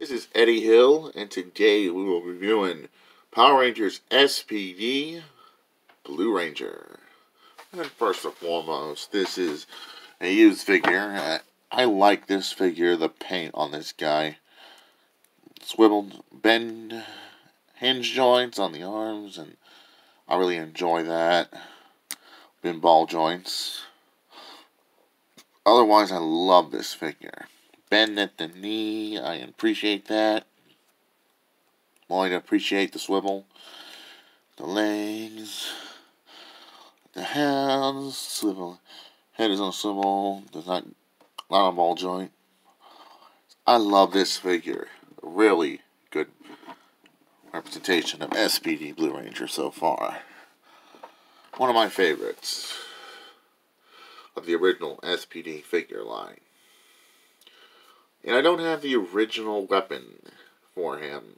This is Eddie Hill, and today we will be reviewing Power Rangers SPD Blue Ranger. And first and foremost, this is a used figure. I like this figure, the paint on this guy. Swiveled, bend, hinge joints on the arms, and I really enjoy that. Been ball joints. Otherwise, I love this figure bend at the knee. I appreciate that. I appreciate the swivel. The legs. The hands. Swivel. Head is on a swivel. There's not, not a ball joint. I love this figure. Really good representation of SPD Blue Ranger so far. One of my favorites of the original SPD figure line. And I don't have the original weapon for him.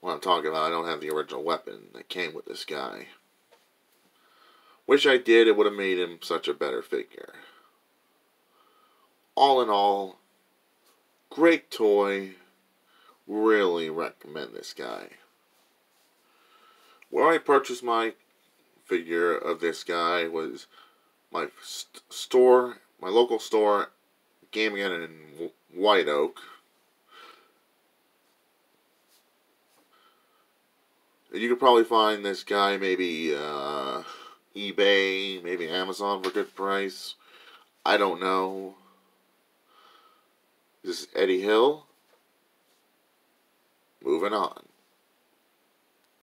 What I'm talking about, I don't have the original weapon that came with this guy. Wish I did, it would have made him such a better figure. All in all, great toy. Really recommend this guy. Where I purchased my figure of this guy was my st store, my local store Gaming in White Oak. You could probably find this guy maybe uh, eBay, maybe Amazon for a good price. I don't know. This is Eddie Hill. Moving on.